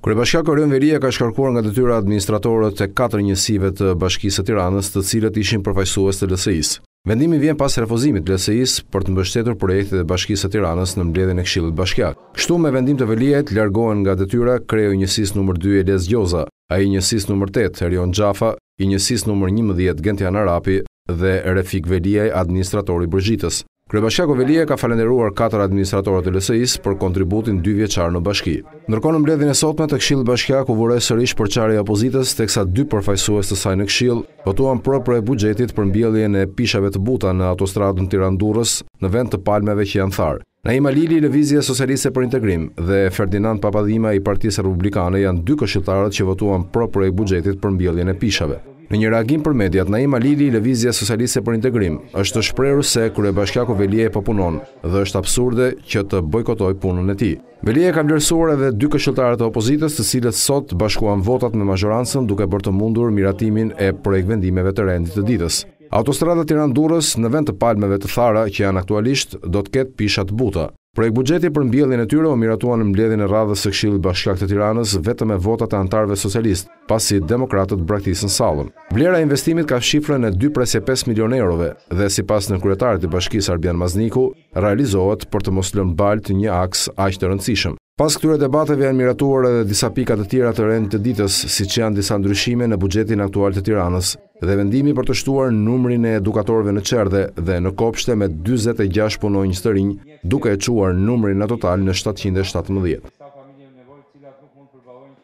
Kryebashkiaku Erion Veliaj ka shkarkuar nga detyra administratorët e katër njësive të Bashkisë së Tiranës, të cilët ishin përfaqësues të LSI-së. Vendimi vjen pas refuzimit të LSI-së për të mbështetur projektet e Bashkisë së Tiranës në mbledhjen e Këshillit Bashkiak. Kështu, me vendim të Veliajt, largohen nga detyra kreu i njësisë numër dy Elez Gjoza, ai i njësisë numër tetë Erion Xhafa, i njësisë numër njëmbëdhjetë Gentian Arapi dhe Refik Veliaj administrator i Bërzhitës. Kryebashkiaku Veliaj ka falënderuar katër administratorët e LSI-së për kontributin dy vjeçar në bashki. Ndërkohë në mbledhjen e sotme të Këshillit Bashkiak u vu re sërish përçarja e opozitës, teksa dy përfaqësues të saj në Këshill votuan pro prej buxhetit për mbjelljen e pishave të buta në autostradën Tiranë-Durrës në vend të palmeve që janë tharë. Naim Alili i Lëvizjes Socialiste për Integrim dhe Ferdinand Papadhima i Partisë Republikane janë dy këshilltarët që votuan pro prej buxhetit për mbjelljen e pishave. Në një reagim për mediat, Naim Alili i Lëvizjes Socialiste për Integrim është shprehur se kryebashkiaku Veliaj po punon dhe është absurde që të bojkotojë punën e tij. Veliaj ka vlerësuar edhe dy këshilltarët e opozitës, të cilët sot bashkuan votat me mazhorancën duke bërë të mundur miratimin e projektvendimeve të rendit të ditës. Autostrada Tiranë-Durrës, në vend të palmeve të thara që janë aktualisht, do të ketë pisha të buta. Projektbuxheti për mbjelljen e tyre u miratua në mbledhjen e radhës së Këshillit Bashkiak të Tiranës vetëm me votat e anëtarëve socialistë, pasi demokratët braktisën sallën. Vlera e investimit kap shifrën e dy presje pesë milionë eurove dhe sipas nënkryetarit të bashkisë Arbian Mazniku, realizohet për të mos lënë baltë një aks aq të rëndësishëm. Pas këtyre debateve janë miratuar edhe disa pika të tjera të rendit të ditës, siç janë disa ndryshime në buxhetin aktual të Tiranës. Dhe vendimi për të shtuar numrin e edukatorëve në çerdhe dhe në kopshte me dyzet e gjashtë punonjës të rinj, duke e çuar numrin në total në shtatëqind e shtatëmbëdhjetë.